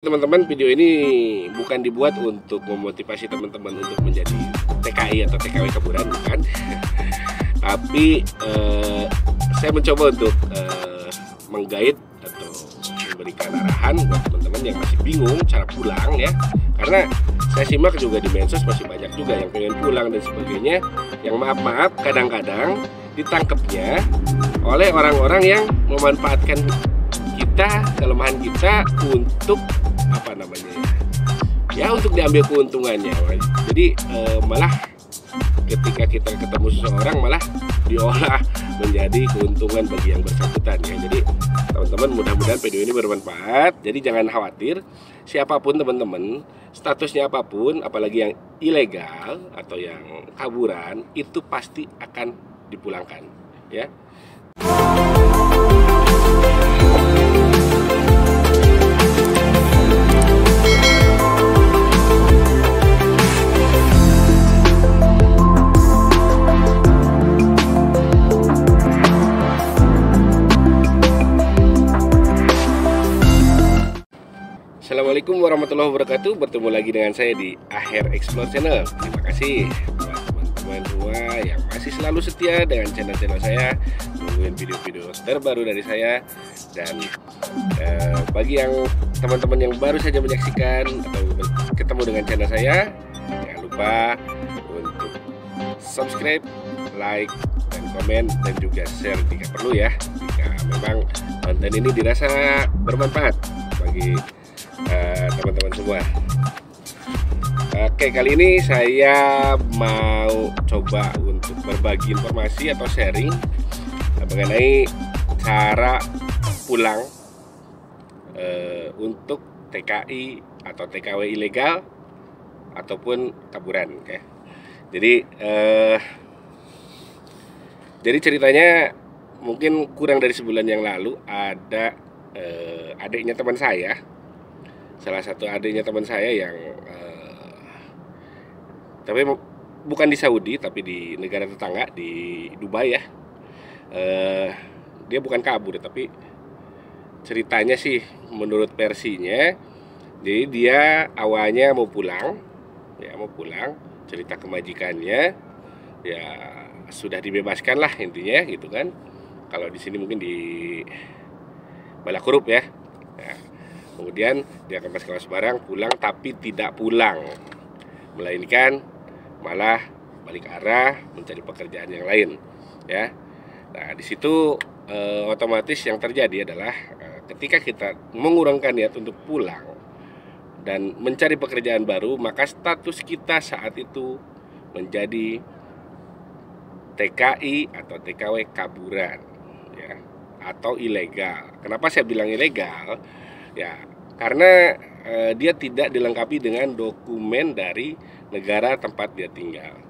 Teman-teman, video ini bukan dibuat untuk memotivasi teman-teman untuk menjadi TKI atau TKW Kaburan, bukan. Tapi eh, saya mencoba untuk eh, menggait atau memberikan arahan buat teman-teman yang masih bingung cara pulang ya. Karena saya simak juga di medsos masih banyak juga yang pengen pulang dan sebagainya. Yang maaf-maaf kadang-kadang ditangkapnya oleh orang-orang yang memanfaatkan kita kelemahan kita untuk apa namanya? Ya ya untuk diambil keuntungannya jadi eh, malah ketika kita ketemu seseorang malah diolah menjadi keuntungan bagi yang bersangkutan ya. Jadi teman-teman mudah-mudahan video ini bermanfaat. Jadi jangan khawatir siapa pun teman-teman statusnya apa pun apalagi yang ilegal atau yang kaburan itu pasti akan dipulangkan ya Assalamualaikum warahmatullahi wabarakatuh. Bertemu lagi dengan saya di Akhir Explore Channel. Terima kasih buat teman-teman semua yang masih selalu setia dengan channel-channel saya Nungguin video-video terbaru dari saya. Dan eh, bagi yang teman-teman yang baru saja menyaksikan Atau ketemu dengan channel saya Jangan lupa untuk subscribe, like, dan komen Dan juga share jika perlu ya. Jika memang konten ini dirasa bermanfaat bagi teman-teman uh, semua. Oke, kali ini saya mau coba untuk berbagi informasi atau sharing mengenai cara pulang uh, untuk TKI atau TKW ilegal ataupun kaburan, oke. Jadi uh, jadi ceritanya mungkin kurang dari sebulan yang lalu ada uh, adiknya teman saya salah satu adiknya teman saya yang uh, tapi bukan di Saudi tapi di negara tetangga di Dubai ya. Uh, dia bukan kabur tapi ceritanya sih menurut versinya jadi dia awalnya mau pulang ya mau pulang cerita kemajikannya ya sudah dibebaskan lah intinya gitu kan. Kalau di sini mungkin di Balakurup ya, ya kemudian dia akan kemas barang pulang tapi tidak pulang melainkan malah balik arah mencari pekerjaan yang lain ya nah di situ e, otomatis yang terjadi adalah e, ketika kita mengurangkan niat untuk pulang dan mencari pekerjaan baru maka status kita saat itu menjadi TKI atau TKW kaburan ya atau ilegal. Kenapa saya bilang ilegal? Ya, karena eh, dia tidak dilengkapi dengan dokumen dari negara tempat dia tinggal.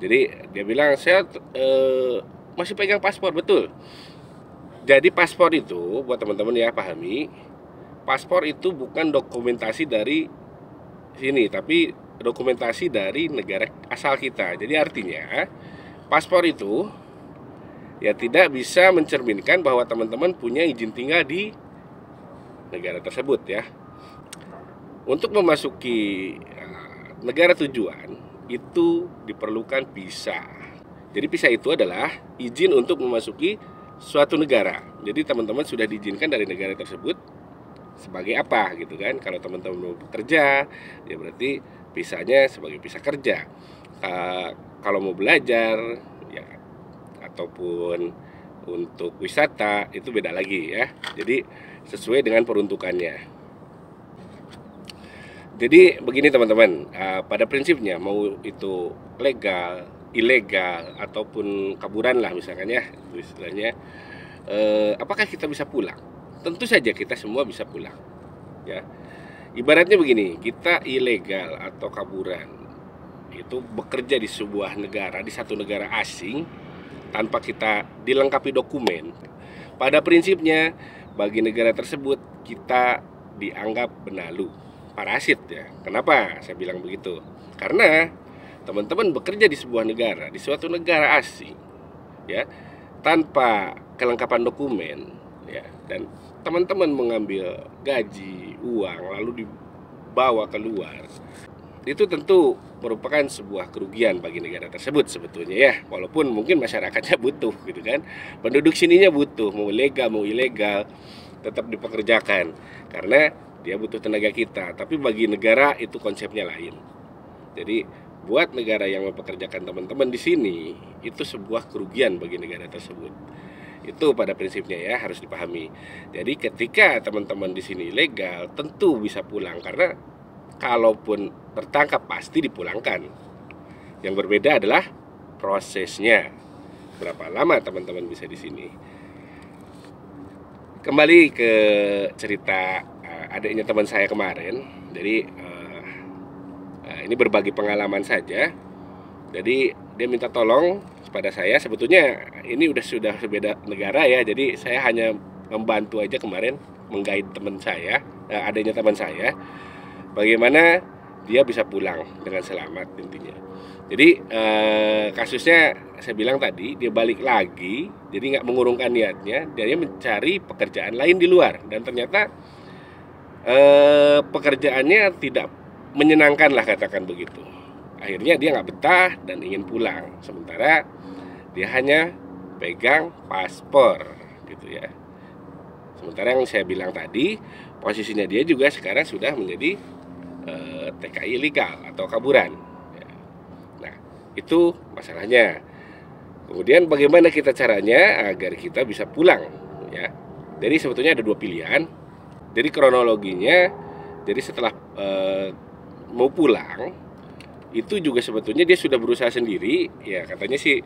Jadi dia bilang saya eh, masih pegang paspor betul. Jadi paspor itu buat teman-teman ya pahami, paspor itu bukan dokumentasi dari sini, tapi dokumentasi dari negara asal kita. Jadi artinya paspor itu ya tidak bisa mencerminkan bahwa teman-teman punya izin tinggal di negara tersebut ya. Untuk memasuki eh, negara tujuan itu diperlukan visa. Jadi visa itu adalah izin untuk memasuki suatu negara. Jadi teman-teman sudah diizinkan dari negara tersebut sebagai apa gitu kan? Kalau teman-teman mau bekerja, ya berarti visanya sebagai visa kerja. Kalau mau belajar, ya ataupun untuk wisata itu beda lagi ya. Jadi sesuai dengan peruntukannya. Jadi begini teman-teman, uh, pada prinsipnya mau itu legal, ilegal ataupun kaburan lah misalkan ya, istilahnya, uh, apakah kita bisa pulang? Tentu saja kita semua bisa pulang, ya. Ibaratnya begini, kita ilegal atau kaburan itu bekerja di sebuah negara, di satu negara asing, tanpa kita dilengkapi dokumen, pada prinsipnya bagi negara tersebut kita dianggap benalu, parasit ya. Kenapa saya bilang begitu? Karena teman-teman bekerja di sebuah negara, di suatu negara asing, ya, tanpa kelengkapan dokumen, ya, dan teman-teman mengambil gaji uang lalu dibawa keluar itu tentu merupakan sebuah kerugian bagi negara tersebut sebetulnya ya. Walaupun mungkin masyarakatnya butuh gitu kan. Penduduk sininya butuh mau legal mau ilegal tetap dipekerjakan. Karena dia butuh tenaga kita. Tapi bagi negara itu konsepnya lain. Jadi buat negara yang mempekerjakan teman-teman di sini itu sebuah kerugian bagi negara tersebut. Itu pada prinsipnya ya harus dipahami. Jadi ketika teman-teman di sini legal tentu bisa pulang. Karena kalaupun tertangkap pasti dipulangkan. Yang berbeda adalah prosesnya. Berapa lama teman-teman bisa di sini? Kembali ke cerita uh, adiknya teman saya kemarin. Jadi uh, uh, ini berbagi pengalaman saja. Jadi dia minta tolong kepada saya. Sebetulnya ini udah sudah berbeda negara ya. Jadi saya hanya membantu aja kemarin menggait teman saya, adanya teman saya bagaimana dia bisa pulang dengan selamat intinya. Jadi eh, kasusnya saya bilang tadi dia balik lagi, jadi nggak mengurungkan niatnya, dia mencari pekerjaan lain di luar dan ternyata eh, pekerjaannya tidak menyenangkan lah katakan begitu. Akhirnya dia nggak betah dan ingin pulang, sementara dia hanya pegang paspor gitu ya. Sementara yang saya bilang tadi posisinya dia juga sekarang sudah menjadi eh, TKI ilegal atau kaburan. Ya. Nah, itu masalahnya. Kemudian bagaimana kita caranya agar kita bisa pulang ya. Jadi sebetulnya ada dua pilihan. Jadi kronologinya jadi setelah eh, mau pulang itu juga sebetulnya dia sudah berusaha sendiri ya katanya sih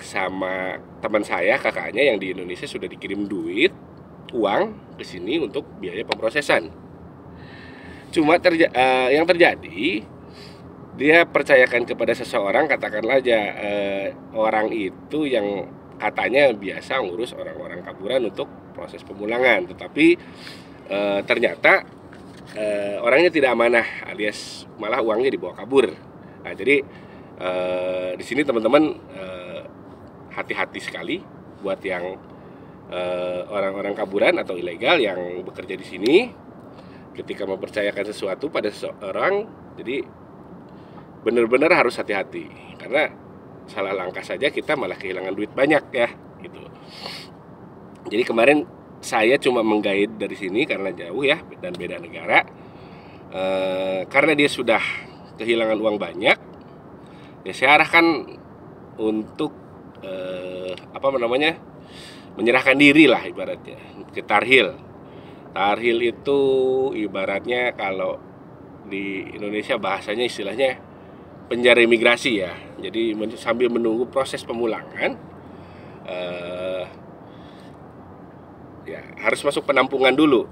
sama teman saya kakaknya yang di Indonesia sudah dikirim duit uang ke sini untuk biaya pemrosesan Cuma terja uh, yang terjadi dia percayakan kepada seseorang katakanlah aja uh, orang itu yang katanya biasa ngurus orang-orang kaburan untuk proses pemulangan, tetapi uh, ternyata uh, orangnya tidak amanah alias malah uangnya dibawa kabur. Nah, jadi uh, di sini teman-teman hati-hati sekali buat yang orang-orang uh, kaburan atau ilegal yang bekerja di sini ketika mempercayakan sesuatu pada seseorang jadi benar-benar harus hati-hati. Karena salah langkah saja kita malah kehilangan duit banyak ya gitu. Jadi kemarin saya cuma menggait dari sini karena jauh ya dan beda negara. E, karena dia sudah kehilangan uang banyak ya saya arahkan untuk e, apa namanya menyerahkan diri lah ibaratnya ke Tarhil Tarhil itu ibaratnya kalau di Indonesia bahasanya istilahnya penjara imigrasi ya. Jadi sambil menunggu proses pemulangan eh, ya harus masuk penampungan dulu.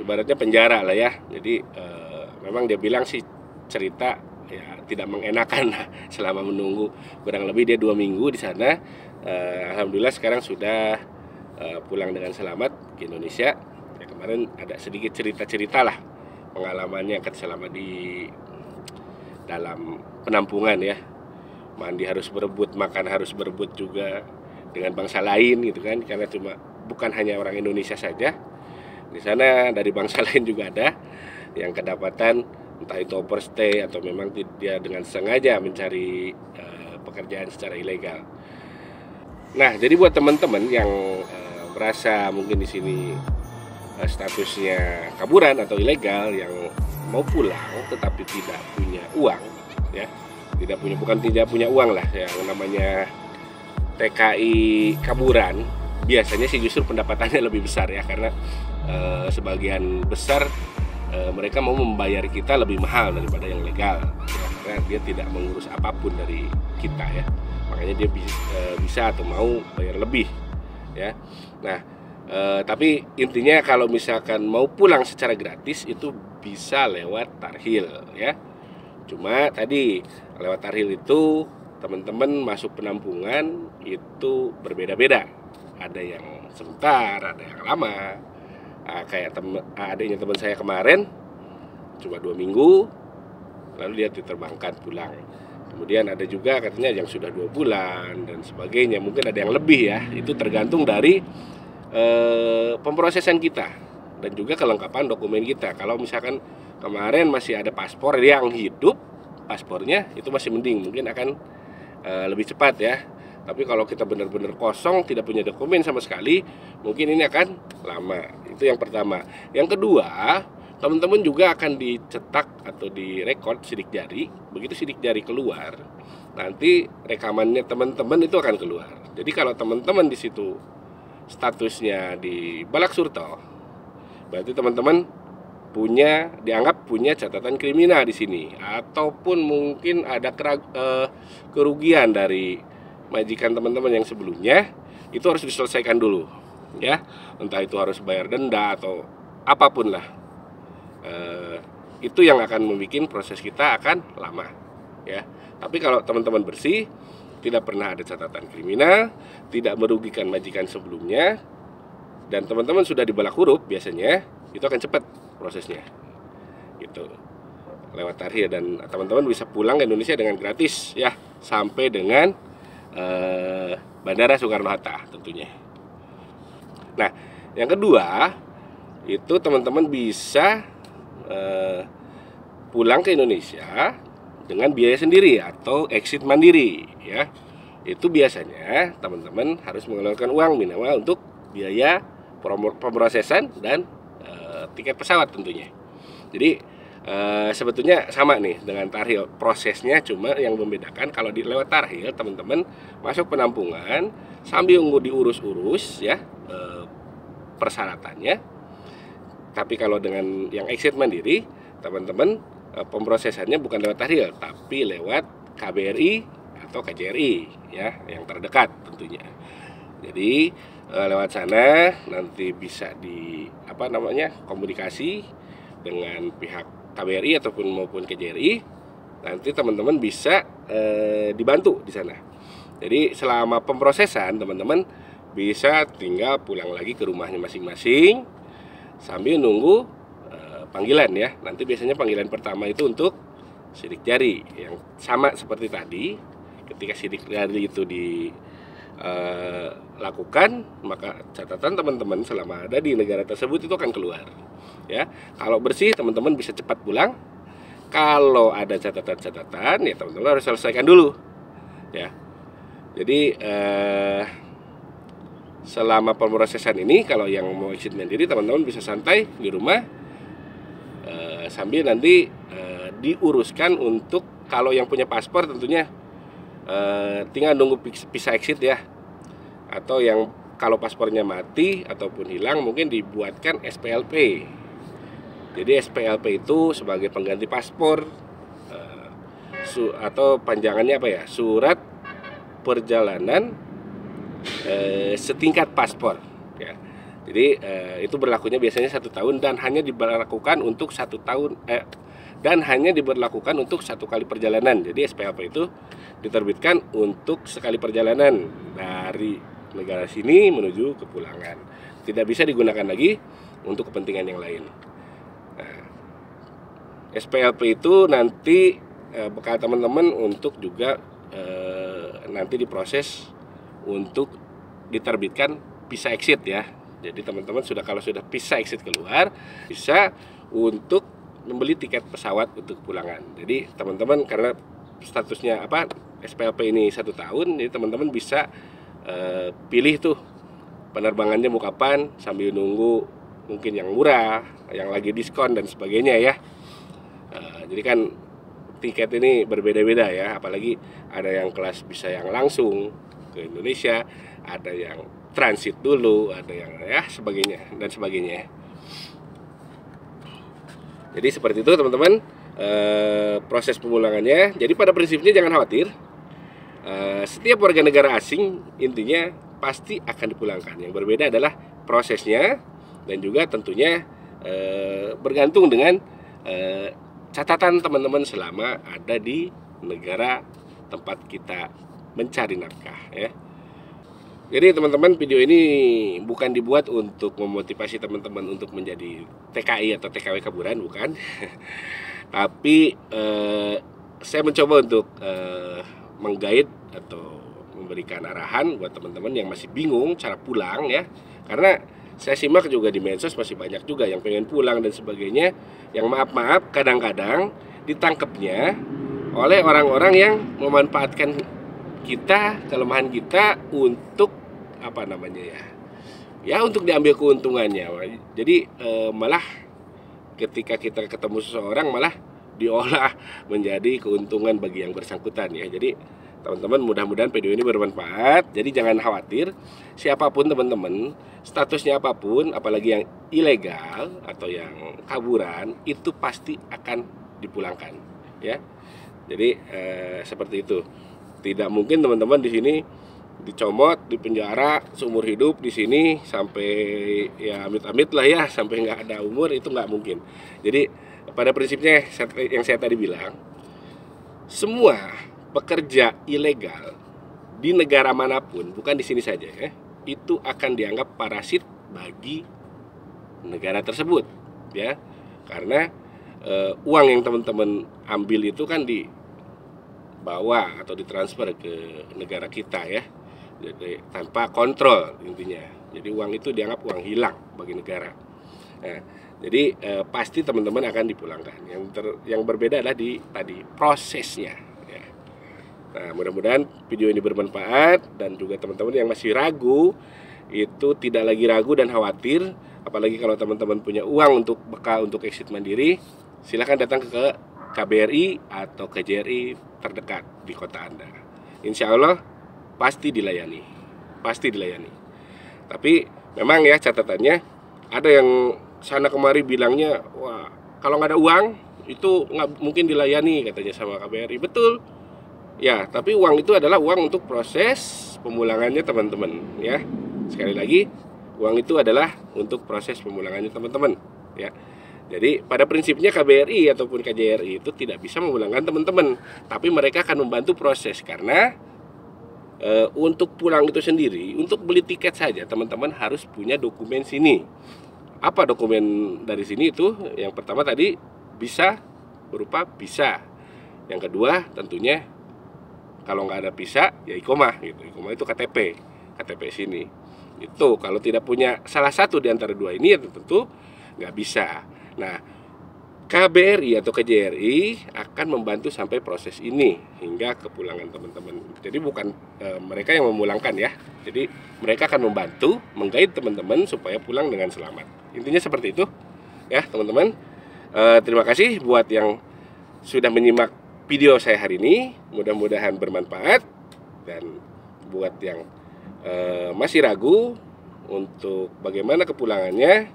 Ibaratnya penjara lah ya. Jadi eh, memang dia bilang sih cerita ya tidak mengenakan selama menunggu kurang lebih dia dua minggu di sana. Eh, Alhamdulillah sekarang sudah eh, pulang dengan selamat ke Indonesia kemarin ada sedikit cerita-cerita lah pengalamannya kan selama di dalam penampungan ya mandi harus berebut makan harus berebut juga dengan bangsa lain gitu kan karena cuma bukan hanya orang Indonesia saja di sana dari bangsa lain juga ada yang kedapatan entah itu overstay atau memang dia dengan sengaja mencari uh, pekerjaan secara ilegal. Nah, jadi buat teman-teman yang uh, merasa mungkin di sini statusnya kaburan atau ilegal yang mau pulang tetapi tidak punya uang ya. Tidak punya bukan tidak punya uang lah yang namanya TKI kaburan biasanya sih justru pendapatannya lebih besar ya karena e, sebagian besar e, mereka mau membayar kita lebih mahal daripada yang legal ya, karena dia tidak mengurus apa pun dari kita ya. Makanya dia bisa, e, bisa atau mau bayar lebih ya. Nah E, tapi intinya kalau misalkan mau pulang secara gratis itu bisa lewat tarhil ya. Cuma tadi lewat tarhil itu teman-teman masuk penampungan itu berbeda-beda. Ada yang sebentar, ada yang lama. Nah, kayak temen, adanya teman saya kemarin cuma dua minggu, lalu dia diterbangkan pulang. Kemudian ada juga katanya yang sudah dua bulan dan sebagainya. Mungkin ada yang lebih ya. Itu tergantung dari eh, pemrosesan kita dan juga kelengkapan dokumen kita. Kalau misalkan kemarin masih ada paspor yang hidup, paspornya itu masih mending, mungkin akan eh, lebih cepat ya. Tapi kalau kita benar-benar kosong, tidak punya dokumen sama sekali, mungkin ini akan lama. Itu yang pertama. Yang kedua, teman-teman juga akan dicetak atau direkod sidik jari. Begitu sidik jari keluar, nanti rekamannya teman-teman itu akan keluar. Jadi kalau teman-teman di situ statusnya di Balak Surto, berarti teman-teman punya dianggap punya catatan kriminal di sini. Ataupun mungkin ada eh, kerugian dari majikan teman-teman yang sebelumnya itu harus diselesaikan dulu ya. Entah itu harus bayar denda atau apa pun lah. E, itu yang akan membuat proses kita akan lama ya. Tapi kalau teman-teman bersih tidak pernah ada catatan kriminal tidak merugikan majikan sebelumnya dan teman-teman sudah dibalak huruf biasanya itu akan cepat prosesnya. Gitu. Lewat tarhir dan teman-teman bisa pulang ke Indonesia dengan gratis ya. Sampai dengan eh, Bandara Soekarno Hatta tentunya. Nah, yang kedua itu teman-teman bisa eh, pulang ke Indonesia dengan biaya sendiri atau exit mandiri ya. Itu biasanya teman-teman harus mengeluarkan uang minimal untuk biaya pemrosesan dan eh, tiket pesawat tentunya. Jadi Uh, sebetulnya sama nih dengan tarhil prosesnya cuma yang membedakan kalau di lewat tarhil teman-teman masuk penampungan sambil nunggu diurus-urus ya uh, persyaratannya tapi kalau dengan yang exit mandiri teman-teman pemrosesannya bukan lewat tarhil tapi lewat KBRI atau KJRI ya yang terdekat tentunya jadi lewat sana nanti bisa di apa namanya komunikasi dengan pihak KBRI ataupun maupun KJRI nanti teman-teman bisa e, dibantu di sana. Jadi selama pemrosesan teman-teman bisa tinggal pulang lagi ke rumahnya masing-masing sambil nunggu panggilan ya. Nanti biasanya panggilan pertama itu untuk sidik jari yang sama seperti tadi. Ketika sidik jari itu di e, lakukan maka catatan teman-teman selama ada di negara tersebut itu akan keluar ya kalau bersih teman-teman bisa cepat pulang kalau ada catatan-catatan ya teman-teman harus selesaikan dulu ya jadi eh, selama pemrosesan ini kalau yang mau exit mandiri teman-teman bisa santai di rumah eh, sambil nanti eh, diuruskan untuk kalau yang punya paspor tentunya eh, tinggal nunggu bisa exit ya atau yang kalau paspornya mati ataupun hilang mungkin dibuatkan SPLP jadi SPLP itu sebagai pengganti paspor uh, su atau panjangannya apa ya? Surat perjalanan uh, setingkat paspor. Ya. Jadi uh, itu berlakunya biasanya satu tahun dan hanya diberlakukan untuk satu tahun eh, dan hanya diberlakukan untuk satu kali perjalanan. Jadi SPLP itu diterbitkan untuk sekali perjalanan dari negara sini menuju ke pulangan. Tidak bisa digunakan lagi untuk kepentingan yang lain. SPLP itu nanti eh, bekal teman-teman untuk juga eh, nanti diproses untuk diterbitkan visa exit ya. Jadi teman-teman sudah kalau sudah visa exit keluar bisa untuk membeli tiket pesawat untuk pulangan. Jadi teman-teman karena statusnya apa SPLP ini satu tahun, jadi teman-teman bisa eh, pilih tuh penerbangannya mau kapan sambil nunggu mungkin yang murah, yang lagi diskon dan sebagainya ya jadi kan tiket ini berbeda-beda ya apalagi ada yang kelas bisa yang langsung ke Indonesia ada yang transit dulu ada yang ya sebagainya dan sebagainya. Jadi seperti itu teman-teman e, proses pemulangannya. Jadi pada prinsipnya jangan khawatir e, setiap warga negara asing intinya pasti akan dipulangkan. Yang berbeda adalah prosesnya dan juga tentunya e, bergantung dengan e, catatan teman-teman selama ada di negara tempat kita mencari nafkah ya. Jadi teman-teman video ini bukan dibuat untuk memotivasi teman-teman untuk menjadi TKI atau TKW kaburan bukan. Tapi eh, saya mencoba untuk eh, menggait atau memberikan arahan buat teman-teman yang masih bingung cara pulang ya karena saya simak juga di medsos masih banyak juga yang pengen pulang dan sebagainya yang maaf maaf kadang-kadang ditangkapnya oleh orang-orang yang memanfaatkan kita kelemahan kita untuk apa namanya ya ya untuk diambil keuntungannya. Jadi eh, malah ketika kita ketemu seseorang malah diolah menjadi keuntungan bagi yang bersangkutan ya. Jadi teman-teman mudah-mudahan video ini bermanfaat. Jadi jangan khawatir siapa pun teman-teman statusnya apa pun apalagi yang ilegal atau yang kaburan itu pasti akan dipulangkan ya. Jadi eh, seperti itu tidak mungkin teman-teman di sini dicomot di penjara seumur hidup di sini sampai ya amit-amit lah ya sampai nggak ada umur itu nggak mungkin. Jadi pada prinsipnya yang saya tadi bilang semua pekerja ilegal di negara mana pun, bukan di sini saja ya, itu akan dianggap parasit bagi negara tersebut, ya, karena e, uang yang teman-teman ambil itu kan dibawa atau ditransfer ke negara kita ya, jadi tanpa kontrol intinya. Jadi uang itu dianggap uang hilang bagi negara. Nah, jadi e, pasti teman-teman akan dipulangkan. Yang ter, yang berbeda adalah di tadi prosesnya Nah, mudah-mudahan video ini bermanfaat dan juga teman-teman yang masih ragu itu tidak lagi ragu dan khawatir, apalagi kalau teman-teman punya uang untuk bekal untuk exit mandiri, silahkan datang ke KBRI atau KJRI terdekat di kota Anda. Insya Allah pasti dilayani, pasti dilayani. Tapi memang ya catatannya ada yang sana kemari bilangnya, wah kalau nggak ada uang itu nggak mungkin dilayani katanya sama KBRI. Betul, Ya, tapi uang itu adalah uang untuk proses pemulangannya teman-teman ya. Sekali lagi, uang itu adalah untuk proses pemulangannya teman-teman ya. Jadi pada prinsipnya KBRI ataupun KJRI itu tidak bisa memulangkan teman-teman, tapi mereka akan membantu proses karena e, untuk pulang itu sendiri, untuk beli tiket saja teman-teman harus punya dokumen sini. Apa dokumen dari sini itu? Yang pertama tadi bisa berupa bisa. Yang kedua tentunya kalau nggak ada visa ya ikomah gitu ikomah itu KTP KTP sini itu kalau tidak punya salah satu di antara dua ini ya tentu nggak bisa nah KBRI atau KJRI akan membantu sampai proses ini hingga kepulangan teman-teman. Jadi bukan e, mereka yang memulangkan ya. Jadi mereka akan membantu menggait teman-teman supaya pulang dengan selamat. Intinya seperti itu ya teman-teman. E, terima kasih buat yang sudah menyimak video saya hari ini mudah-mudahan bermanfaat dan buat yang uh, masih ragu untuk bagaimana kepulangannya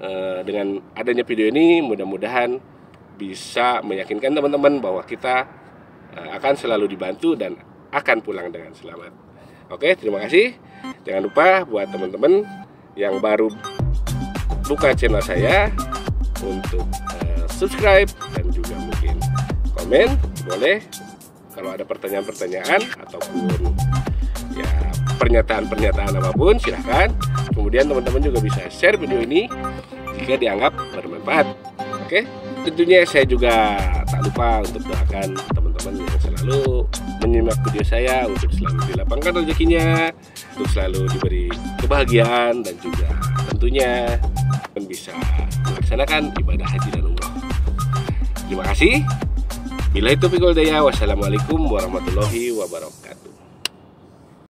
uh, dengan adanya video ini mudah-mudahan bisa meyakinkan teman-teman bahwa kita uh, akan selalu dibantu dan akan pulang dengan selamat. Oke, terima kasih. Jangan lupa buat teman-teman yang baru buka channel saya untuk uh, subscribe dan juga mungkin komen boleh kalau ada pertanyaan-pertanyaan ataupun ya pernyataan-pernyataan apa pun silahkan kemudian teman-teman juga bisa share video ini jika dianggap bermanfaat. Oke tentunya saya juga tak lupa untuk doakan teman-teman yang selalu menyimak video saya untuk selalu dilapangkan rezekinya untuk selalu diberi kebahagiaan dan juga tentunya bisa melaksanakan ibadah haji dan umroh. Terima kasih. Bila itu pikul daya, wassalamualaikum warahmatullahi wabarakatuh.